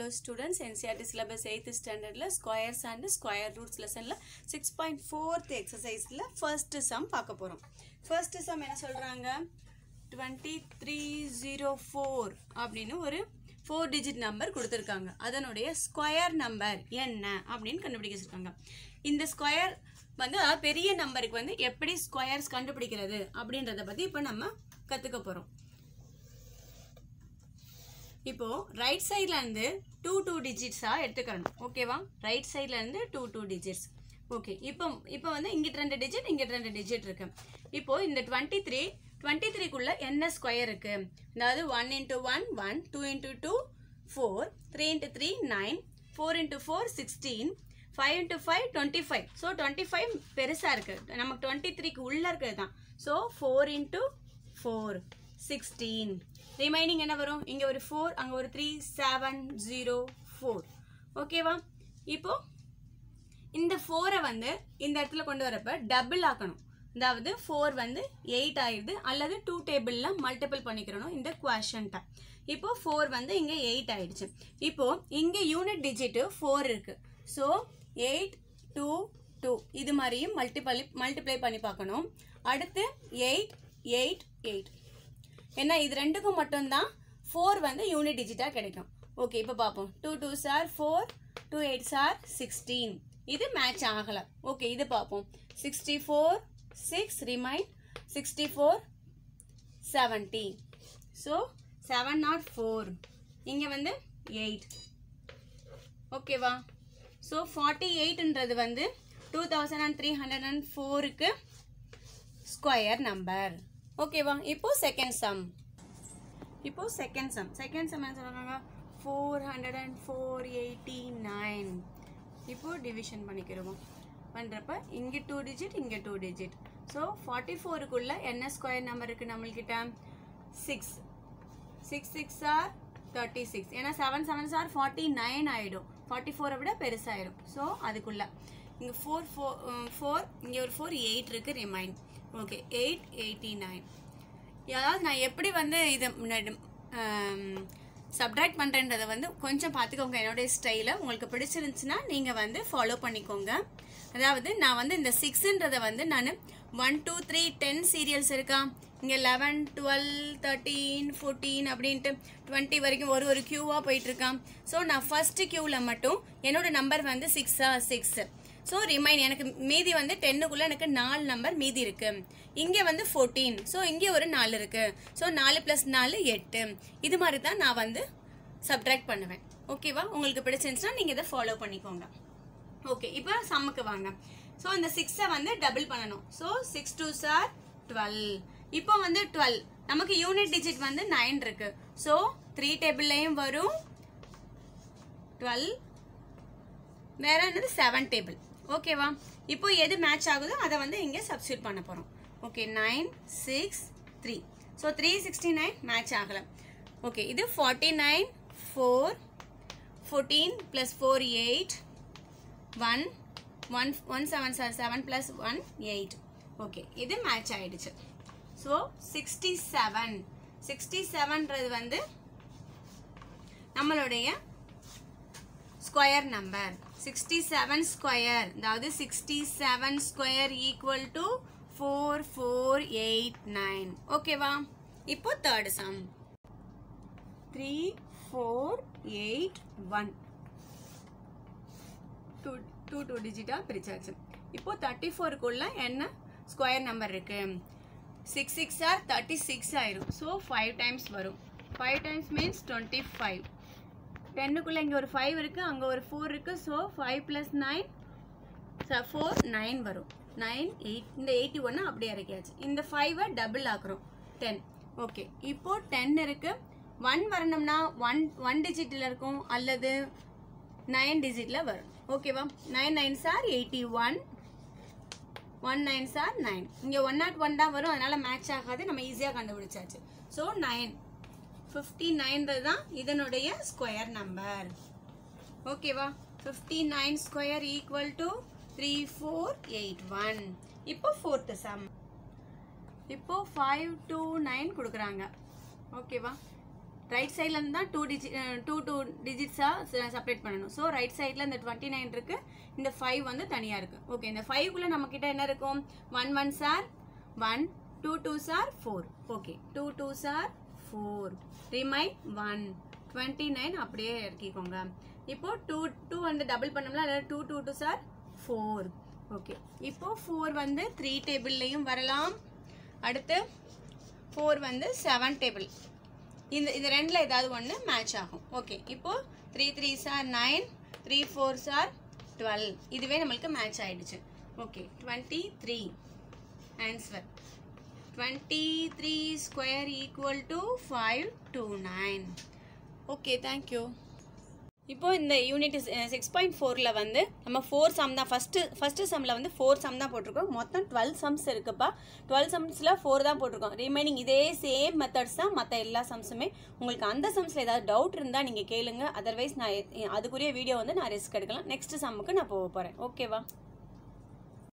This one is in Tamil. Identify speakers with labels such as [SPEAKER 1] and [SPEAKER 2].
[SPEAKER 1] Hello students NCERT syllabus eighth ஸ்டாண்டர்டில் ஸ்கொயர்ஸ் அண்ட் ஸ்கொயர் ரூட்ஸ் லெசனில் சிக்ஸ் பாயிண்ட் ஃபோர்த் எக்ஸசைஸில் ஃபர்ஸ்ட்டு சம் பார்க்க போகிறோம் ஃபர்ஸ்ட்டு சம் என்ன சொல்கிறாங்க டுவெண்ட்டி த்ரீ ஜீரோ ஃபோர் அப்படின்னு ஒரு ஃபோர் டிஜிட் நம்பர் கொடுத்துருக்காங்க. அதனுடைய ஸ்கொயர் நம்பர் என்ன அப்படின்னு கண்டுபிடிக்க வச்சுருக்காங்க இந்த ஸ்கொயர் வந்து பெரிய நம்பருக்கு வந்து எப்படி ஸ்கொயர்ஸ் கண்டுபிடிக்கிறது அப்படின்றத பற்றி இப்போ நம்ம கற்றுக்க போகிறோம் இப்போது ரைட் சைட்லேருந்து டூ டூ டிஜிட்ஸாக எடுத்துக்கணும். ஓகேவா ரைட் சைட்லேருந்து டூ டூ டிஜிட்ஸ் ஓகே இப்போ இப்போ வந்து இங்கிட்ட ரெண்டு டிஜிட் இங்கிட்ட ரெண்டு டிஜிட் இருக்கு. இப்போது இந்த டுவெண்ட்டி த்ரீ டுவெண்ட்டி த்ரீக்குள்ளே என்ன ஸ்கொயர் இருக்கு? அதாவது one into one one two into two four three into three nine four into four sixteen five into five twenty five so twenty five பெருசாக இருக்குது நமக்கு டுவெண்ட்டி த்ரீக்கு உள்ளே இருக்கிறது தான். So four into four sixteen remaining என்ன வரும்? இங்கே ஒரு ஃபோர் அங்கே ஒரு த்ரீ செவன் ஜீரோ ஃபோர் ஓகேவா இப்போ இந்த ஃபோரை வந்து இந்த இடத்துல கொண்டு வரப்ப டபுள் ஆக்கணும். அதாவது ஃபோர் வந்து எயிட் ஆயிடுது. அல்லது டூ டேபிளில் மல்டிபிள் பண்ணிக்கிறணும் இந்த குவாஷன்ட்டை இப்போ ஃபோர் வந்து இங்கே எயிட் ஆயிடுச்சு. இப்போ இங்கே யூனிட் டிஜிட்டு ஃபோர் இருக்கு. ஸோ எயிட் டூ டூ இது மாதிரியும் மல்டிபலி மல்டிப்ளை பண்ணி பார்க்கணும். அடுத்து எயிட் எயிட் எயிட் ஏன்னா இது ரெண்டுக்கும் மட்டும்தான் ஃபோர் வந்து யூனிட் டிஜிட்டாக கிடைக்கும். ஓகே இப்போ பார்ப்போம் two two are four two eight are sixteen இது மேட்ச் ஆகலை. ஓகே இது பார்ப்போம் sixty four six remain sixty four seventy so seven not four இங்கே வந்து எயிட் ஓகேவா ஸோ ஃபார்ட்டி எயிட்ன்றது வந்து two thousand and three hundred and ஃபோருக்கு ஸ்கொயர் நம்பர் ஓகேவா இப்போ செகண்ட் சம் இப்போ செகண்ட் சம் செகண்ட் சம் என்ன சொல்கிறாங்க four hundred and four eighty nine இப்போ டிவிஷன் பண்ணிக்கிறோம் பண்ணுறப்ப இங்கே டூ டிஜிட் இங்கே டூ டிஜிட் ஸோ ஃபார்ட்டி ஃபோருக்குள்ள என்ன ஸ்கொயர் நம்பர் இருக்குது நம்மள்கிட்ட six six six are thirty six ஏன்னா seven seven are forty nine ஆகிடும் ஃபார்ட்டி ஃபோரை விட பெருசாகிடும் ஸோ அதுக்குள்ளே இங்கே ஃபோர் ஃபோர் ஃபோர் இங்கே ஒரு ஃபோர் எயிட் இருக்குது remained okay eight eighty nine அதாவது நான் எப்படி வந்து இதை முன்னாடி சப்ட்ராக்ட் பண்ணுறன்றதை வந்து கொஞ்சம் பார்த்துக்கோங்க. என்னுடைய ஸ்டைலை உங்களுக்கு பிடிச்சிருந்துச்சுன்னா நீங்கள் வந்து ஃபாலோ பண்ணிக்கோங்க. அதாவது நான் வந்து இந்த சிக்ஸுன்றதை வந்து நான் one two three ten serials இருக்கா? இங்கே லெவன் டுவெல் தேர்ட்டீன் ஃபோர்டீன் அப்படின்ட்டு டுவெண்ட்டி வரைக்கும் ஒரு ஒரு க்யூவாக போயிட்டுருக்கான் ஸோ நான் ஃபஸ்ட்டு க்யூவில் மட்டும் என்னோடய நம்பர் வந்து சிக்ஸா சிக்ஸு ஸோ ரிமைன் எனக்கு மீதி வந்து டென்னுக்குள்ளே எனக்கு நாலு நம்பர் மீதி இருக்கு. இங்கே வந்து ஃபோர்டீன் ஸோ இங்கே ஒரு நாலு இருக்கு. ஸோ நாலு ப்ளஸ் நாலு எட்டு. இது மாதிரி தான் நான் வந்து சப்ட்ராக்ட் பண்ணுவேன். ஓகேவா உங்களுக்கு பிடிச்சிருந்துச்சுன்னா நீங்கள் இதை ஃபாலோ பண்ணிக்கோங்க. ஓகே இப்போ சம்முக்கு வாங்க. ஸோ இந்த சிக்ஸை வந்து டபுள் பண்ணணும். So six two are twelve இப்போ வந்து டுவெல் நமக்கு யூனிட் டிஜிட் வந்து நைன் இருக்கு. ஸோ த்ரீ டேபிள்லையும் வரும். டுவெல் வேற என்னது? செவன் டேபிள் ஓகேவா இப்போ எது மேட்ச் ஆகுதோ அதை வந்து இங்கே சப்ஸ்டியூட் பண்ண போகிறோம் okay nine six three so three sixty nine match ஆகலை. ஓகே இது forty nine four fourteen plus four eight one one one seven are seven plus one eight okay இது மேட்ச் ஆகிடுச்சு ஸோ சிக்ஸ்டி செவன் சிக்ஸ்டி செவன்றது வந்து நம்மளுடைய square number sixty seven square அதாவது sixty seven square equal to four four eight nine ஓகேவா இப்போ third sum three four eight one two two two டிஜிட்டாக பிரிச்சாச்சு. இப்போ தேர்ட்டி ஃபோருக்குள்ள என்ன ஸ்கொயர் நம்பர் இருக்கு? Six six are thirty six ஆயிரும். ஸோ ஃபைவ் டைம்ஸ் வரும். Five times means twenty five டென்னுக்குள்ளே இங்கே ஒரு ஃபைவ் இருக்குது அங்கே ஒரு ஃபோர் இருக்குது so five plus nine four nine வரும். நைன் எயிட் இந்த எயிட்டி ஒன்று அப்படியே இறக்கியாச்சு. இந்த ஃபைவை டபுள் ஆக்குறோம். டென் ஓகே இப்போது டென் இருக்குது ஒன் வரணும்னா ஒன் ஒன் டிஜிட்டில் இருக்கும் அல்லது நைன் டிஜிட்டில் வரும். ஓகேவா nine nine are eighty one one nine are nine இங்கே ஒன் நாட் ஒன் தான் வரும் அதனால் மேட்ச் ஆகாது. நம்ம ஈஸியாக கண்டுபிடிச்சாச்சு. ஸோ நைன் ஃபிஃப்டி நைன்றது தான் இதனுடைய ஸ்கொயர் நம்பர் ஓகேவா fifty nine square equal to three four eight one இப்போ ஃபோர்த்து சம் இப்போ ஃபைவ் டூ நைன் கொடுக்குறாங்க. ஓகேவா ரைட் சைடில் இருந்து தான் டூ டிஜி டூ டூ டிஜிட்ஸாக செப்பரேட் பண்ணணும். ஸோ ரைட் சைடில் இந்த டுவெண்ட்டி நைன் இருக்குது இந்த ஃபைவ் வந்து தனியாக இருக்குது ஓகே இந்த ஃபைவ்க்குள்ளே நம்மக்கிட்ட என்ன இருக்கும்? One one are one two two are four okay two two are four remain one twenty nine அப்படியே இறக்கிக்கோங்க. இப்போ டூ டூ வந்து டபுள் பண்ணோம்ல அதாவது two two two are four okay இப்போ ஃபோர் வந்து த்ரீ டேபிள்லையும் வரலாம். அடுத்து ஃபோர் வந்து செவன் டேபிள் இந்த இந்த ரெண்டில் ஏதாவது ஒன்று மேட்ச் ஆகும். ஓகே இப்போது three three are nine three four are twelve இதுவே நம்மளுக்கு மேட்ச் ஆகிடுச்சு okay twenty three answer twenty three square equal to five two nine okay இப்போ இந்த யூனிட் சிக்ஸ் பாயிண்ட் ஃபோரில் வந்து நம்ம ஃபோர் சம் தான் ஃபஸ்ட்டு ஃபஸ்ட்டு சம்மில் வந்து ஃபோர் சம் தான் போட்டிருக்கோம். மொத்தம் டுவெல் சம்ஸ் இருக்குப்பா. டுவெல் சம்ஸில் ஃபோர் தான் போட்டிருக்கோம். ரிமைனிங் இதே சேம் மெத்தட்ஸ் தான் மற்ற எல்லா சம்ஸுமே உங்களுக்கு அந்த சம்ஸில் ஏதாவது டவுட் இருந்தால் நீங்கள் கேளுங்க. அதர்வைஸ் நான் அதுக்குரிய வீடியோ வந்து நான் ரிஸ்க் எடுக்கலாம். நெக்ஸ்ட் சம்முக்கு நான் போக போகிறேன் ஓகேவா